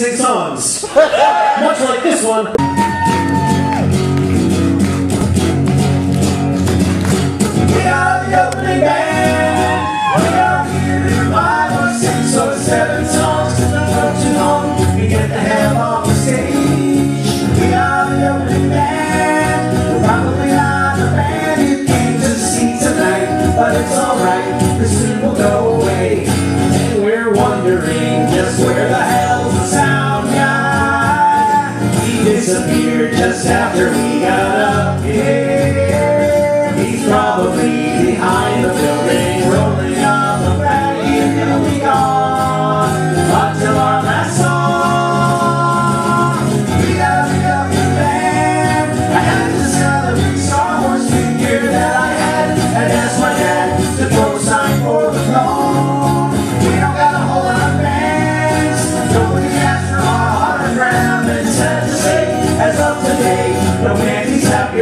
sing songs. Much like this one. We are the opening band. We are here to five or six or seven songs. Don't go too. We get the hell off the stage. We are the opening band. We're probably not the band you came to see tonight, but it's alright. Disappeared just after we got up here.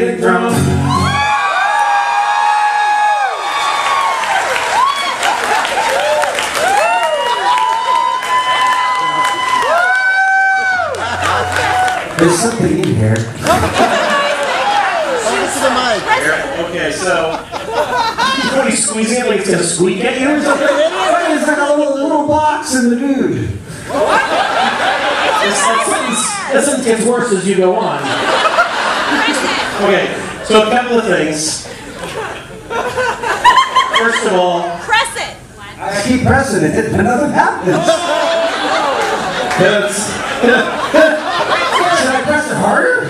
Panties have been thrown. There's something in here. Okay, so. What are you squeezing it like it's gonna squeak at you or something? There's like a little, little box in the dude. This, that, sentence, that sentence gets worse as you go on. Okay, so a couple of things. First of all, Press it. I keep pressing it, but nothing happens. that's, Should I press it harder?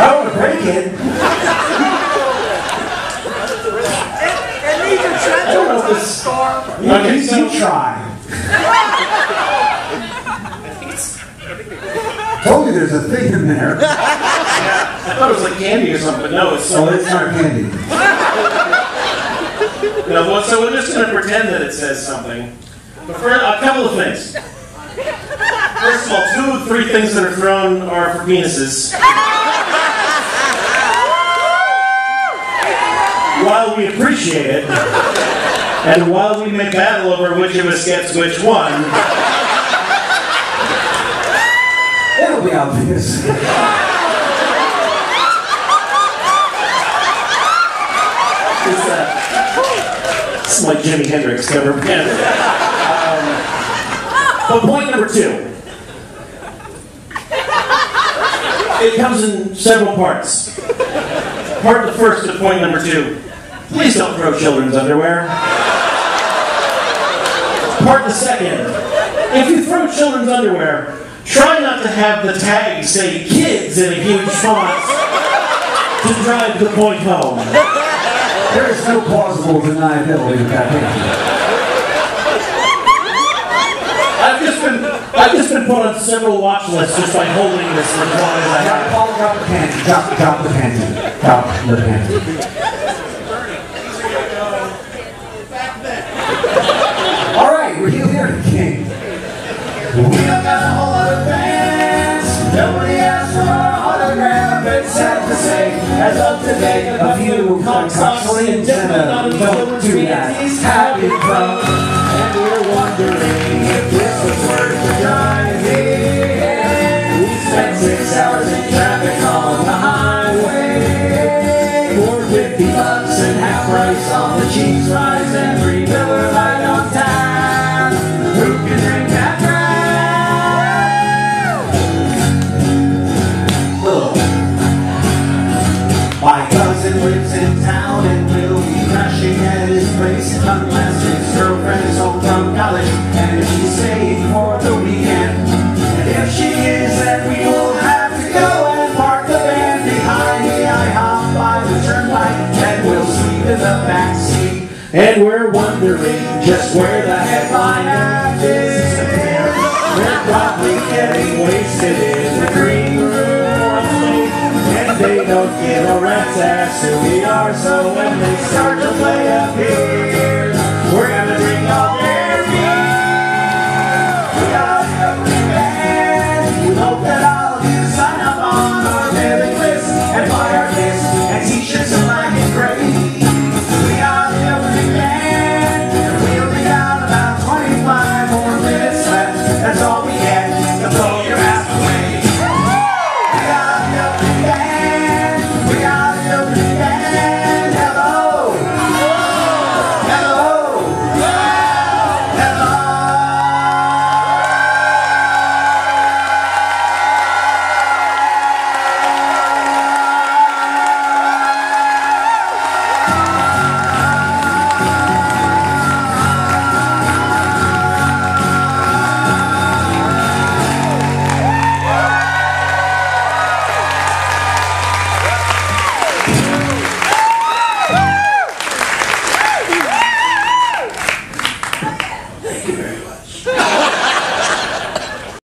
I don't want to break it. I don't know if this. You, Okay, you, so- you try. Told you there's a thing in there. I thought it was like candy or something, but no, it's Oh, so. it's not candy. No, well, so we're just gonna pretend that it says something. But for a couple of things. First of all, two of three things that are thrown are for penises. While we appreciate it, and while we may battle over which of us gets which one, Be obvious. that this is Jimi Hendrix cover band. Um, but point number two. It comes in several parts. Part the first of point number two. Please don't throw children's underwear. Part the second. If you throw children's underwear, try not to have the tag say kids in a huge font to drive the point home. There is no plausible deniability of that picture. I've just been I've just been put on several watch lists just by holding this for as long as I have. Paul, drop the panty. Drop, drop the panty. Drop the panty. All right, we're here, King. We don't got a whole of fans. Nobody asked for our autograph. It's sad to say, as of today, a few constantly and gentlemen don't do that. Have been from, and we're wondering if this was worth the here. We spent six hours crashing at his place unless his girlfriend is home from college and she's staying for the weekend. And if she is, then we will have to go and park the van behind the IHOP by the turnpike and we'll sleep in the back seat. And we're wondering just where the headline is. We're probably getting wasted in the green they don't give a rat's ass who we are, so when they start to play up here.